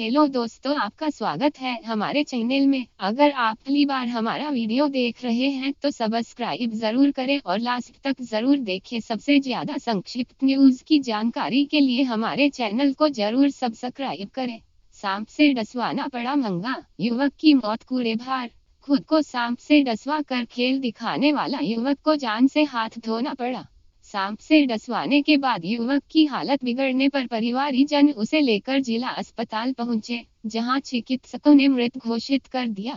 Hello दोस्तों आपका स्वागत है हमारे चैनल में। अगर आप पहली बार हमारा वीडियो देख रहे हैं तो सब्सक्राइब ज़रूर करें और लास्ट तक ज़रूर देखें। सबसे ज़्यादा संक्षिप्त न्यूज़ की जानकारी के लिए हमारे चैनल को ज़रूर सब्सक्राइब करें। सांप से डसवाना पड़ा महँगा युवक की मौत कूड़े भार। खुद को सांप से डसवा कर खेल दिखाने वाला युवक को जान से हाथ धोना पड़ा। सांप से डसवाने के बाद युवक की हालत बिगड़ने पर परिवारीजन उसे लेकर जिला अस्पताल पहुँचे, जहाँ चिकित्सकों ने मृत घोषित कर दिया।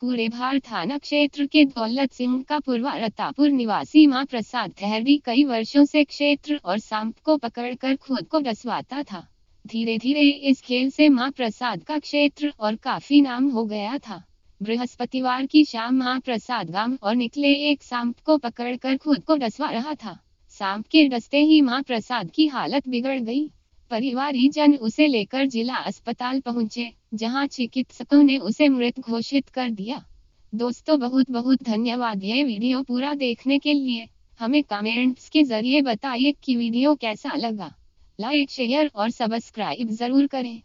कूड़ेभार थाना क्षेत्र के दौलत सिंह का पूर्वा रतापुर निवासी माँ प्रसाद ठहरी कई वर्षों से क्षेत्र और सांप को पकड़कर खुद को डसवाता था। धीरे धीरे इस खेल से माँ प्रसाद का क्षेत्र और काफ़ी नाम हो गया था। बृहस्पतिवार की शाम माँ प्रसाद गाँव और निकले एक सांप को पकड़कर खुद को डसवा रहा था। सांप के डसते ही माँ प्रसाद की हालत बिगड़ गई। परिवारीजन उसे लेकर जिला अस्पताल पहुँचे, जहाँ चिकित्सकों ने उसे मृत घोषित कर दिया। दोस्तों, बहुत बहुत धन्यवाद। ये वीडियो पूरा देखने के लिए हमें कमेंट्स के ज़रिए बताइए कि वीडियो कैसा लगा। लाइक, शेयर और सब्सक्राइब ज़रूर करें।